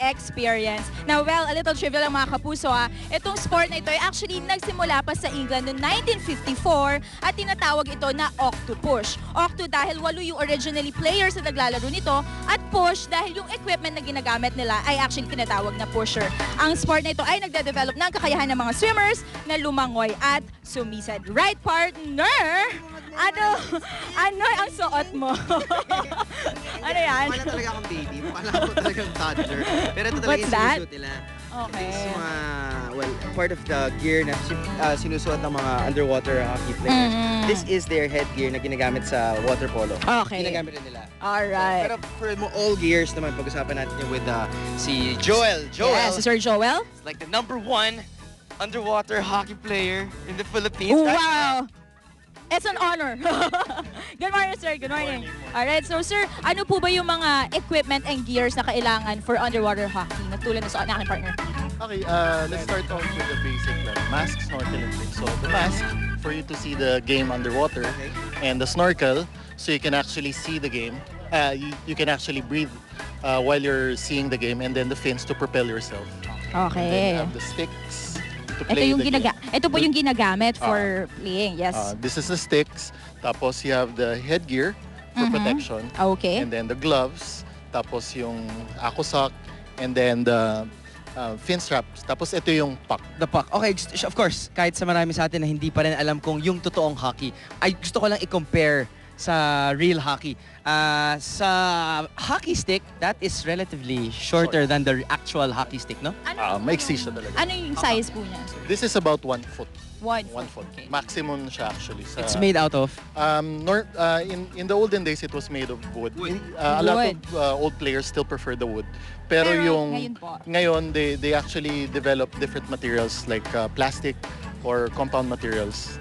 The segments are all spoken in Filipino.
experience. Now, well, a little trivia lang mga kapuso ha. Itong sport na ito ay actually nagsimula pa sa England noong 1954 at tinatawag ito na octopush. Octo dahil walo yung originally players na naglalaro nito at push dahil yung equipment na ginagamit nila ay actually tinatawag na pusher. Ang sport na ito ay nagde-develop ng kakayahan ng mga swimmers na lumangoy at sumisad. Right partner? Ano? Ano ang suot mo? yan? Lang talaga akong baby. Lang ako talagang toddler. Pero ito talaga What's yung that? sinusuot nila. Okay. It's mga, well, part of the gear na uh, sinusuot ng mga underwater hockey players. Mm. This is their headgear na ginagamit sa water polo. Okay. Ginagamit rin nila. Alright. Pero for mo all gears naman, pag-usapan natin yung with uh, si Joel. Joel, Yes, Sir Joel. like the number one underwater hockey player in the Philippines. right? It's an honor. Good morning, sir. Good morning. Alright, so sir, ano po ba yung mga equipment and gears na kailangan for underwater hockey na tulad na sa aking partner? Okay, uh, let's start off with the basic like mask, snorkel, and fin. So the mask for you to see the game underwater, Okay. and the snorkel so you can actually see the game. Uh, you, you can actually breathe uh, while you're seeing the game, and then the fins to propel yourself. And then Okay. you have the sticks to Ito play yung the ginaga. Ito po yung ginagamit for playing. Yes. Uh, this is the sticks. Tapos you have the headgear for Mhm. protection, okay. and then the gloves. Tapos yung ako sock, and then the uh, fin straps. Tapos ito yung puck. The puck. Okay, just- of course, kahit sa marami sa atin na hindi pa rin alam kung yung totoong hockey, ay gusto ko lang i-compare sa real hockey. Ah, sa hockey stick, that is relatively shorter than the actual hockey stick, no? Ano, Uh, maiksi siya talaga. ano yung size po niya? sir? This is about one foot. One, One foot. Okay. Maximum siya actually. Sa, It's made out of Um, nor, uh, in, in the olden days, it was made of wood. In- uh, a lot Wood. of uh, old players still prefer the wood. Pero, Pero yung ngayon po. ngayon, they, they actually develop different materials like uh, plastic or compound materials.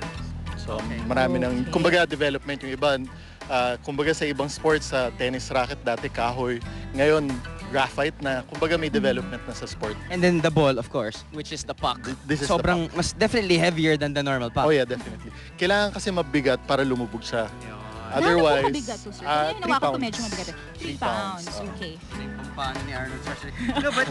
So, marami ng, Okay. kumbaga, development yung iba. Uh, kumbaga sa ibang sports, sa tennis racket, dati kahoy. Ngayon, graphite na. Kumbaga, may development na sa sport. and then the ball, of course, which is the puck. This is the Sobrang mas definitely heavier than the normal puck. Oh yeah, definitely. Kailangan kasi mabigat para lumubog siya. Po Otherwise, kabigat to, sir? ah, Kanina three ko pounds. medyo mabigat. 3 Three pounds. pounds, oh. Okay. Paano ni Arnold Schwarzenegger? no, but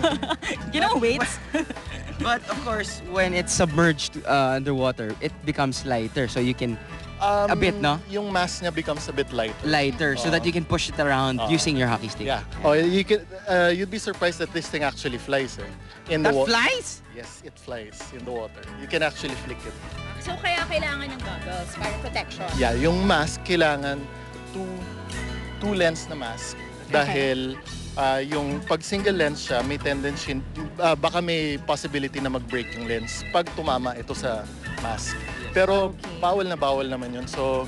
You know weights? but of course, when it's submerged uh, underwater, it becomes lighter, so you can Um, A bit, no? Yung mass niya becomes a bit lighter. lighter, so that you can push it around Oo. using your hockey stick. Yeah. Oh, you can. Uh, you'd be surprised that this thing actually flies. Eh. In That the wa- flies? Yes, it flies in the water. You can actually flick it. So kaya kailangan ng goggles para protection. Yeah, yung mask kailangan two two lens na mask dahil uh, yung pag single lens siya may tendency uh, baka may possibility na mag-break yung lens pag tumama ito sa mask. Pero Okay. bawal na bawal naman yun. So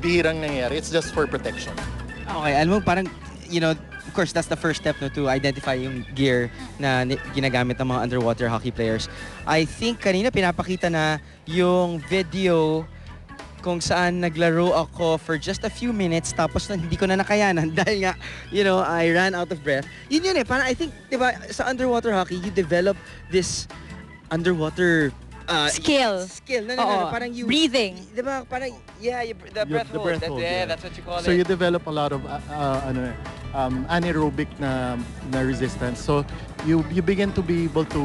bihirang nangyayari. It's just for protection. Okay, alam mo, parang, you know, of course, that's the first step no, to identify yung gear na ginagamit ng mga underwater hockey players. I think kanina pinapakita na yung video kung saan naglaro ako for just a few minutes tapos na hindi ko na nakayanan dahil nga, you know, I ran out of breath. Yun yun eh, parang I think, di ba, sa underwater hockey, you develop this underwater uh, Skill. Skill. No, no, no, Oo. no, parang you... Breathing. Di ba, parang, yeah, you, the You- breath the hold. breath That- hold, yeah, yeah. that's what you call So it. you develop a lot of uh, uh, ano, eh, um, anaerobic na, na resistance. So you you begin to be able to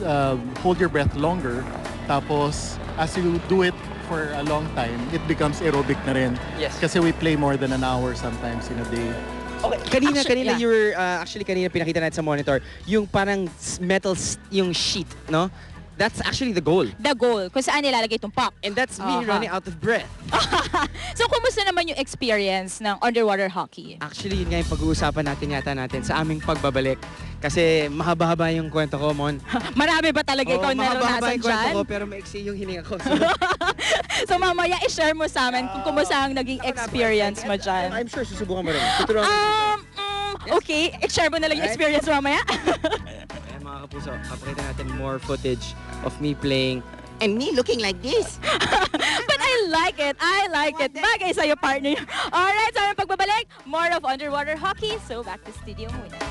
uh, hold your breath longer. Tapos as you do it for a long time, it becomes aerobic na rin. Yes. Kasi we play more than an hour sometimes in a day. Okay, kanina, Actu- kanina yeah. you were, uh, actually kanina pinakita natin sa monitor, yung parang metal, yung sheet, no? That's actually the goal. The goal, kung saan nilalagay itong puck. And that's me Aha. running out of breath. So, kumusta naman yung experience ng underwater hockey? Actually, yun nga yung pag-uusapan natin yata natin sa aming pagbabalik. Kasi mahaba-haba yung kwento ko, Mon. Marami ba talaga ikaw Oo, na mahaba-haba naranasan yung kwento dyan? ko, pero maiksi yung hininga ko. So, So, mamaya i-share mo sa amin kung kumusta ang naging experience mo dyan. I'm sure susubukan mo rin. Tuturuan. Um, mm, okay, i-share mo na lang yung experience mo mamaya. Ayan mga kapuso, papakita natin more footage of me playing and me looking like this. But I like it. I like it. Bagay sa'yo, partner. Alright, sa aming pagbabalik, more of underwater hockey. So, back to studio muna.